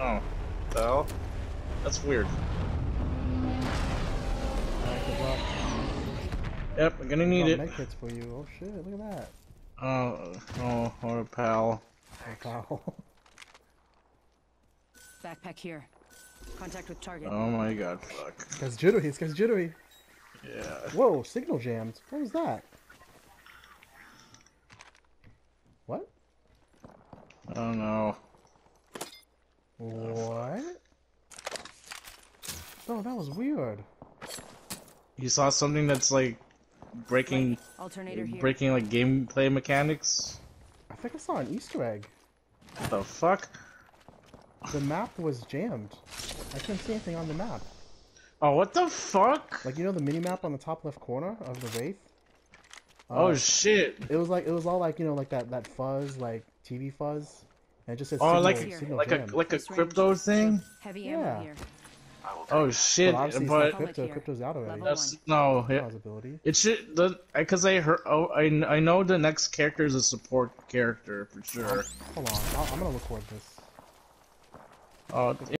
Oh, the? That's weird. Alright, good luck. Yep, I'm gonna need oh, it. med kits for you. Oh shit, look at that. Uh, oh, oh, what a pal. Oh, pal. Backpack here. Contact with target. Oh my god, fuck. It's jittery, it's gets jittery. Yeah. Whoa, signal jammed. What was that? What? I don't know. What? Oh, that was weird. You saw something that's like breaking, Right. Alternator here. breaking like gameplay mechanics? I think I saw an Easter egg. What the fuck? The map was jammed. I couldn't see anything on the map. Oh, what the fuck? Like you know the mini map on the top left corner of the Wraith? Oh Uh, shit. It was like it was all like you know like that that fuzz like TV fuzz, and it just said Oh, signal, like signal like a like a crypto thing? Heavy ammo Yeah. Ammo here. Oh shit! but obviously But it's crypto. Here. Crypto's out already. Level that's one. no. It, Possibility. it should the because I heard. Oh, I I know the next character is a support character for sure. Hold on, I'll, I'm gonna record this. Oh,